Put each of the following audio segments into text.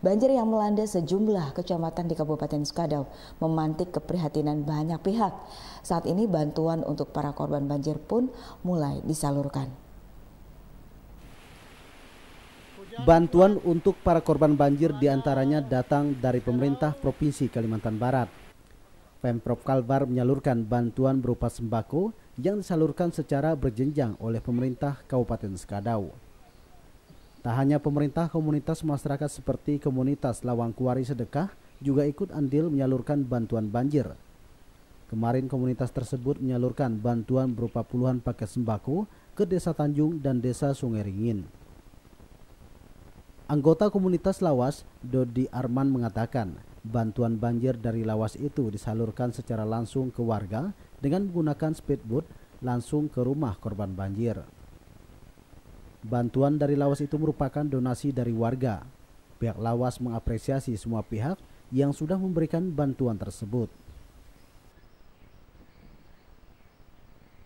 Banjir yang melanda sejumlah kecamatan di Kabupaten Sukadau memantik keprihatinan banyak pihak. Saat ini bantuan untuk para korban banjir pun mulai disalurkan. Bantuan untuk para korban banjir di antaranya datang dari pemerintah Provinsi Kalimantan Barat. Pemprov Kalbar menyalurkan bantuan berupa sembako yang disalurkan secara berjenjang oleh pemerintah Kabupaten Skadau. Tak hanya pemerintah, komunitas masyarakat seperti komunitas Lawangkuari Sedekah juga ikut andil menyalurkan bantuan banjir. Kemarin komunitas tersebut menyalurkan bantuan berupa puluhan paket sembako ke Desa Tanjung dan Desa Sungai Ringin. Anggota komunitas Lawas, Dodi Arman mengatakan, bantuan banjir dari Lawas itu disalurkan secara langsung ke warga dengan menggunakan speedboat langsung ke rumah korban banjir. Bantuan dari Lawas itu merupakan donasi dari warga. Pihak Lawas mengapresiasi semua pihak yang sudah memberikan bantuan tersebut.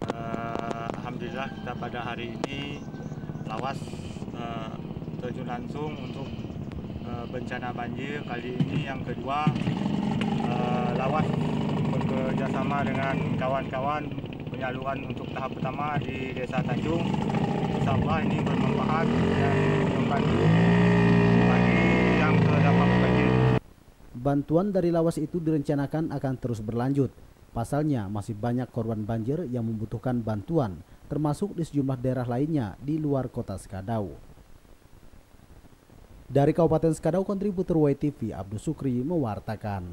Uh, Alhamdulillah kita pada hari ini Lawas uh, terjun langsung untuk uh, bencana banjir kali ini yang kedua uh, Lawas bekerjasama dengan kawan-kawan penyaluran untuk tahap pertama di Desa Tanjung insya ini bermanfaat dan membantu bagi yang terdampak banjir. Bantuan dari lawas itu direncanakan akan terus berlanjut. Pasalnya masih banyak korban banjir yang membutuhkan bantuan, termasuk di sejumlah daerah lainnya di luar kota Skadau. Dari Kabupaten Skadau, kontributor YTV Abdul Sukri mewartakan.